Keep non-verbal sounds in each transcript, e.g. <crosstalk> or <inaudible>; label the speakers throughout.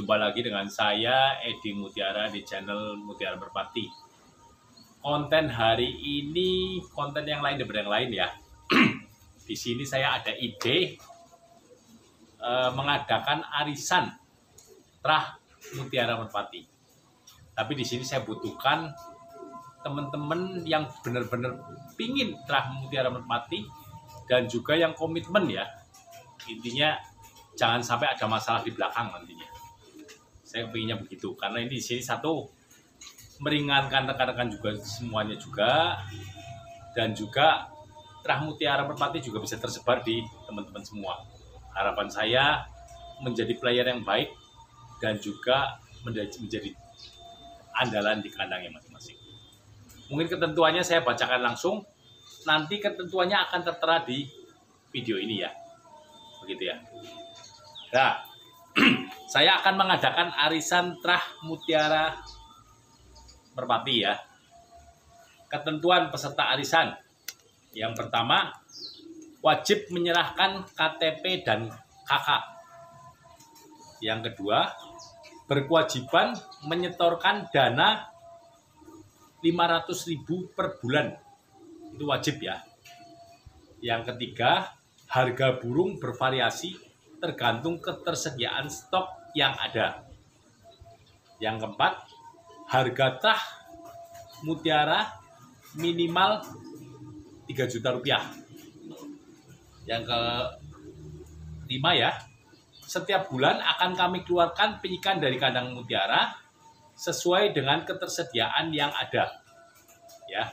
Speaker 1: Berjumpa lagi dengan saya Edi Mutiara di channel Mutiara Merpati. Konten hari ini konten yang lain daripada yang lain ya. <clears throat> di sini saya ada ide eh, mengadakan arisan Trah Mutiara Merpati. Tapi di sini saya butuhkan teman-teman yang benar-benar pingin Trah Mutiara Merpati dan juga yang komitmen ya. Intinya jangan sampai ada masalah di belakang nantinya. Saya pinginnya begitu karena ini di sini satu meringankan rekan-rekan juga semuanya juga dan juga Terah Mutiara Merpati juga bisa tersebar di teman-teman semua. Harapan saya menjadi player yang baik dan juga menjadi, andalan di kandangnya masing-masing. Mungkin ketentuannya saya bacakan langsung, nanti ketentuannya akan tertera di video ini ya. Begitu ya. Nah, <clears throat> saya akan mengadakan arisan Trah Mutiara Merpati ya. Ketentuan peserta arisan. Yang pertama, wajib menyerahkan KTP dan KK. Yang kedua, berkewajiban menyetorkan dana 500.000 per bulan. Itu wajib ya. Yang ketiga, harga burung bervariasi tergantung ketersediaan stok yang ada. Yang keempat, harga tah mutiara minimal 3 juta rupiah. Yang kelima ya, setiap bulan akan kami keluarkan penyikan dari kandang mutiara sesuai dengan ketersediaan yang ada. Ya.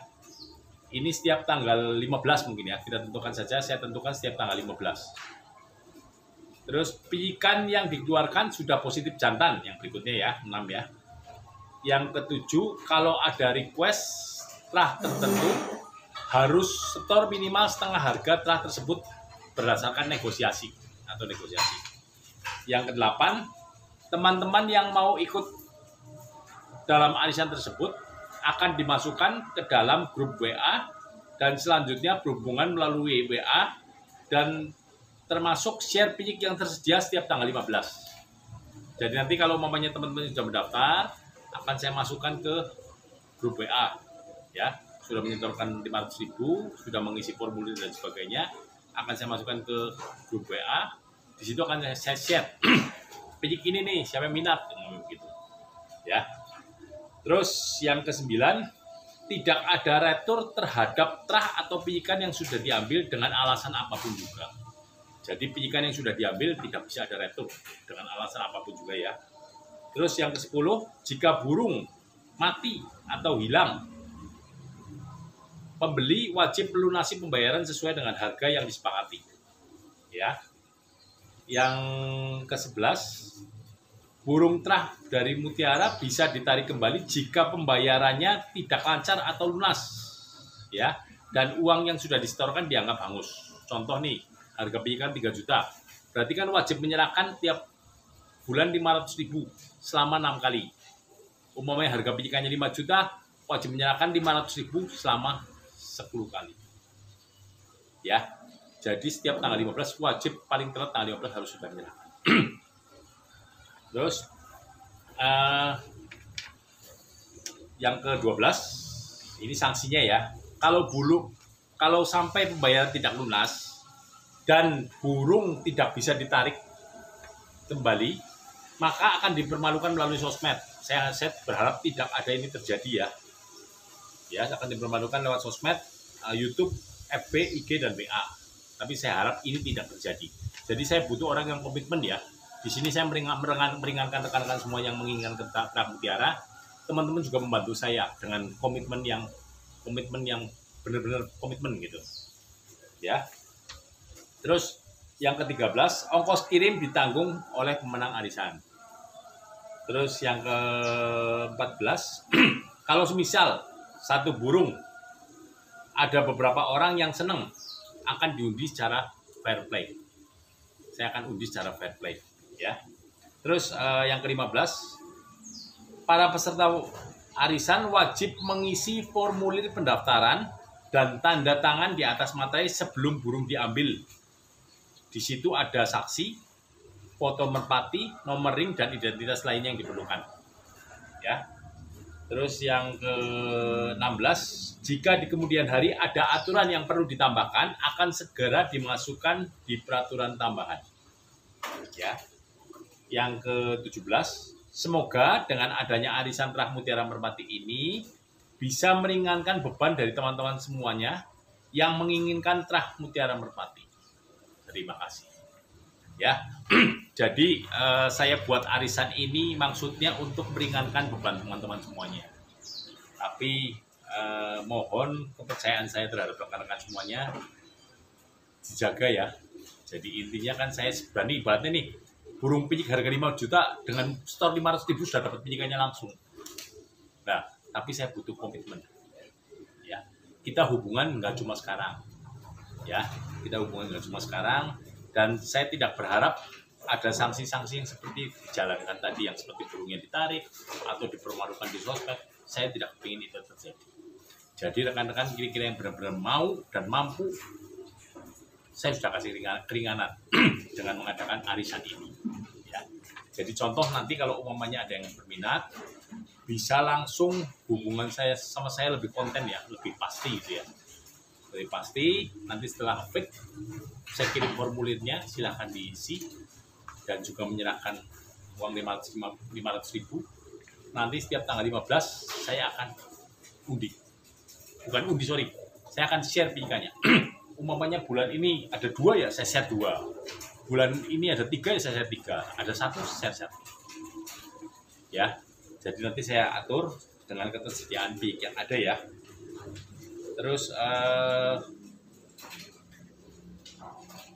Speaker 1: Ini setiap tanggal 15 mungkin ya, kita tentukan saja, saya tentukan setiap tanggal 15. Terus pikan yang dikeluarkan sudah positif jantan yang berikutnya ya, 6 ya. Yang ketujuh, kalau ada request telah tertentu harus setor minimal setengah harga telah tersebut berdasarkan negosiasi atau negosiasi. Yang kedelapan, teman-teman yang mau ikut dalam arisan tersebut akan dimasukkan ke dalam grup WA dan selanjutnya berhubungan melalui WA dan termasuk share pinyik yang tersedia setiap tanggal 15. Jadi nanti kalau mamanya teman-teman sudah mendaftar, akan saya masukkan ke grup WA. Ya, sudah menyetorkan 500 ribu, sudah mengisi formulir dan sebagainya, akan saya masukkan ke grup WA. Di situ akan saya share <clears throat> pinyik ini nih, siapa yang minat, gitu. Ya. Terus yang kesembilan, tidak ada retur terhadap trah atau pijikan yang sudah diambil dengan alasan apa pun juga. Jadi penyikan yang sudah diambil tidak bisa ada retur dengan alasan apa pun juga ya. Terus yang ke-10, jika burung mati atau hilang, pembeli wajib melunasi pembayaran sesuai dengan harga yang disepakati. Ya. Yang ke-11, burung trah dari mutiara bisa ditarik kembali jika pembayarannya tidak lancar atau lunas. Ya. Dan uang yang sudah disetorkan dianggap hangus. Contoh nih, harga penyikan 3 juta. Berarti kan wajib menyerahkan tiap bulan 500 ribu selama 6 kali. Umumnya harga penyikannya 5 juta, wajib menyerahkan 500 ribu selama 10 kali. Ya, jadi setiap tanggal 15 wajib paling telat tanggal 15 harus sudah menyerahkan. <clears throat> Terus uh, yang ke-12 ini sanksinya ya. Kalau bulu kalau sampai pembayaran tidak lunas, dan burung tidak bisa ditarik kembali, maka akan dipermalukan melalui sosmed. Saya, saya berharap tidak ada ini terjadi ya. Ya, akan dipermalukan lewat sosmed, uh, YouTube, FB, IG, dan WA. Tapi saya harap ini tidak terjadi. Jadi saya butuh orang yang komitmen ya. Di sini saya meringan, meringankan rekan-rekan semua yang menginginkan tentang Mutiara. Teman-teman juga membantu saya dengan komitmen yang komitmen yang benar-benar komitmen gitu. Ya, Terus yang ke-13, ongkos kirim ditanggung oleh pemenang arisan. Terus yang ke-14, <clears throat> kalau semisal satu burung ada beberapa orang yang senang akan diundi secara fair play. Saya akan undi secara fair play, ya. Terus uh, yang ke-15, para peserta arisan wajib mengisi formulir pendaftaran dan tanda tangan di atas materai sebelum burung diambil di situ ada saksi foto merpati, nomor ring dan identitas lainnya yang diperlukan. Ya. Terus yang ke-16, jika di kemudian hari ada aturan yang perlu ditambahkan, akan segera dimasukkan di peraturan tambahan. Ya. Yang ke-17, semoga dengan adanya arisan Rah Mutiara Merpati ini bisa meringankan beban dari teman-teman semuanya yang menginginkan Trah Mutiara Merpati. Terima kasih. Ya. <clears throat> Jadi uh, saya buat arisan ini maksudnya untuk meringankan beban teman-teman semuanya. Tapi uh, mohon kepercayaan saya terhadap rekan-rekan semuanya dijaga ya. Jadi intinya kan saya berani ibaratnya nih burung pinyik harga 5 juta dengan store 500 ribu sudah dapat pinyikannya langsung. Nah, tapi saya butuh komitmen. Ya, kita hubungan nggak cuma sekarang. Ya, kita hubungan nggak cuma sekarang. Dan saya tidak berharap ada sanksi-sanksi yang seperti dijalankan tadi yang seperti burungnya ditarik atau dipermalukan di sosmed saya tidak ingin itu terjadi jadi rekan-rekan kira-kira yang benar-benar mau dan mampu saya sudah kasih keringanan <clears throat> dengan mengadakan arisan ini ya. jadi contoh nanti kalau umumnya ada yang berminat bisa langsung hubungan saya sama saya lebih konten ya lebih pasti gitu ya lebih pasti nanti setelah fit saya kirim formulirnya silahkan diisi dan juga menyerahkan uang 500, 500 ribu. Nanti setiap tanggal 15 saya akan undi. Bukan undi sorry. Saya akan share pinkannya <clears throat> umpamanya bulan ini ada dua ya saya share dua. Bulan ini ada tiga ya saya share tiga. Ada satu share satu. Ya jadi nanti saya atur dengan ketersediaan pik yang ada ya terus uh,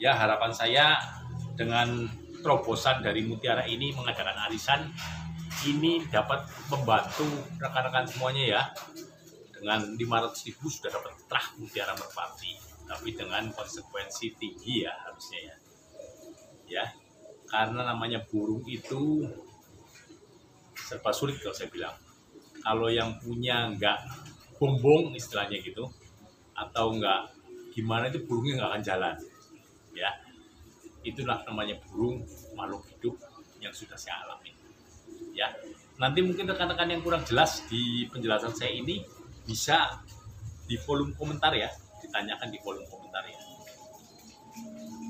Speaker 1: ya harapan saya dengan terobosan dari Mutiara ini mengadakan arisan ini dapat membantu rekan-rekan semuanya ya. Dengan 500 ribu sudah dapat terah Mutiara Merpati tapi dengan konsekuensi tinggi ya harusnya ya. Ya karena namanya burung itu serba sulit kalau saya bilang. Kalau yang punya nggak bombong istilahnya gitu. Atau nggak gimana itu burungnya nggak akan jalan. Ya itulah namanya burung makhluk hidup yang sudah saya alami. Ya nanti mungkin rekan-rekan yang kurang jelas di penjelasan saya ini bisa di volume komentar ya ditanyakan di volume komentar ya.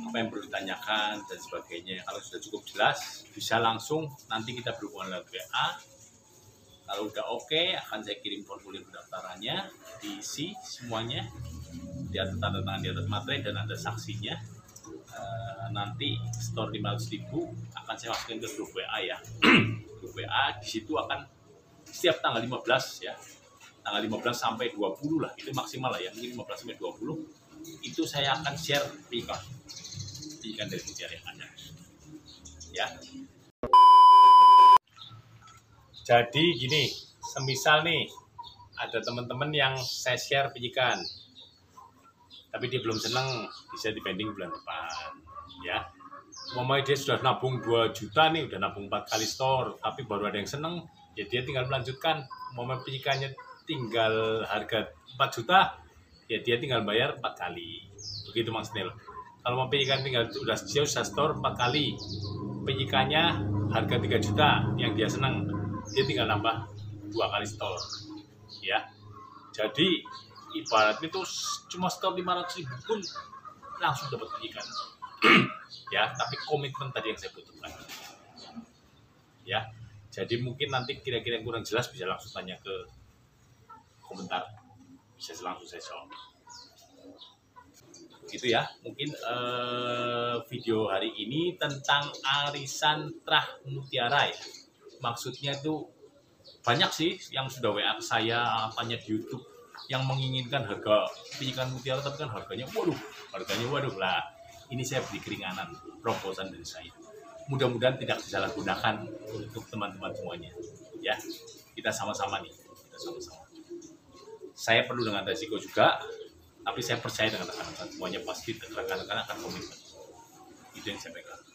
Speaker 1: Apa yang perlu ditanyakan dan sebagainya. Kalau sudah cukup jelas bisa langsung nanti kita berhubungan lewat WA kalau udah oke okay, akan saya kirim formulir pendaftarannya diisi semuanya di atas tanda tangan di atas materi dan ada saksinya Eh, nanti store 500 ribu akan saya masukin ke grup WA ya grup WA di situ akan setiap tanggal 15 ya tanggal 15 sampai 20 lah itu maksimal lah ya mungkin 15 sampai 20 itu saya akan share ikan ikan dari mutiara yang ada ya jadi gini semisal nih ada teman-teman yang saya share ikan tapi dia belum senang bisa dipending bulan depan ya. Mama dia sudah nabung 2 juta nih udah nabung 4 kali store tapi baru ada yang seneng ya dia tinggal melanjutkan. Mama penyikannya tinggal harga 4 juta ya dia tinggal bayar 4 kali. Begitu Mas Nel kalau mau penyikan tinggal udah jauh sudah store 4 kali penyikannya harga 3 juta yang dia seneng dia tinggal nambah dua kali store ya. Jadi ibaratnya itu cuma stop 500 ribu pun langsung dapat ikan <clears throat> ya tapi komitmen tadi yang saya butuhkan. Ya. Jadi mungkin nanti kira-kira yang kurang jelas bisa langsung tanya ke komentar. Bisa langsung saya jawab. Gitu ya. Mungkin eh, video hari ini tentang arisan trah mutiara ya maksudnya itu banyak sih yang sudah WA ke saya tanya di YouTube yang menginginkan harga. Ikan mutiara tapi kan harganya waduh harganya waduh. Lah ini saya beri keringanan proposan dari saya. Mudah-mudahan tidak disalahgunakan untuk teman-teman semuanya. Ya kita sama-sama nih kita sama-sama. Saya perlu dengan resiko juga tapi saya percaya dengan rekan-rekan semuanya pasti rekan-rekan akan komitmen. Itu yang saya pegang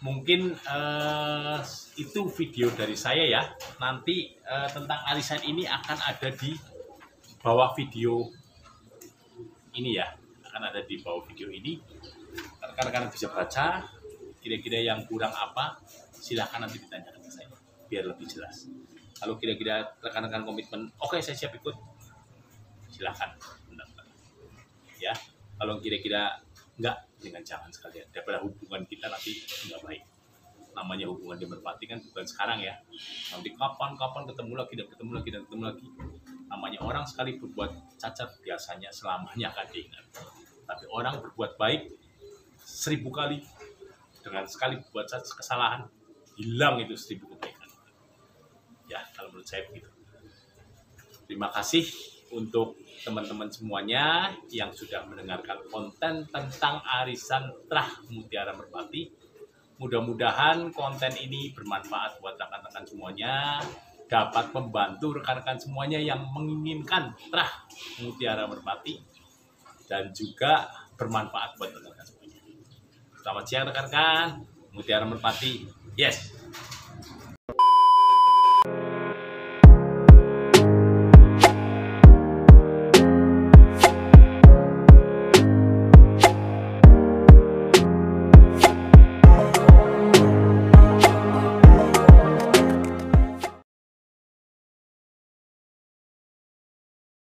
Speaker 1: mungkin uh, itu video dari saya ya. Nanti uh, tentang arisan ini akan ada di bawah video ini ya. Akan ada di bawah video ini. Rekan-rekan bisa baca kira-kira yang kurang apa silahkan nanti ditanyakan ke saya biar lebih jelas kalau kira-kira rekan-rekan komitmen oke okay, saya siap ikut silahkan ya kalau kira-kira enggak dengan jangan sekalian. Daripada hubungan kita nanti enggak baik. Namanya hubungan di kan bukan sekarang ya. Nanti kapan-kapan ketemu lagi dan ketemu lagi dan ketemu lagi. Namanya orang sekali berbuat cacat biasanya selamanya akan diingat. Tapi orang berbuat baik seribu kali dengan sekali berbuat kesalahan hilang itu seribu kebaikan. Ya kalau menurut saya begitu. Terima kasih untuk teman-teman semuanya yang sudah mendengarkan konten tentang arisan Trah Mutiara Merpati mudah-mudahan konten ini bermanfaat buat rekan-rekan semuanya dapat membantu rekan-rekan semuanya yang menginginkan Trah Mutiara Merpati dan juga bermanfaat buat rekan-rekan semuanya. Selamat siang rekan-rekan, Mutiara Merpati, yes.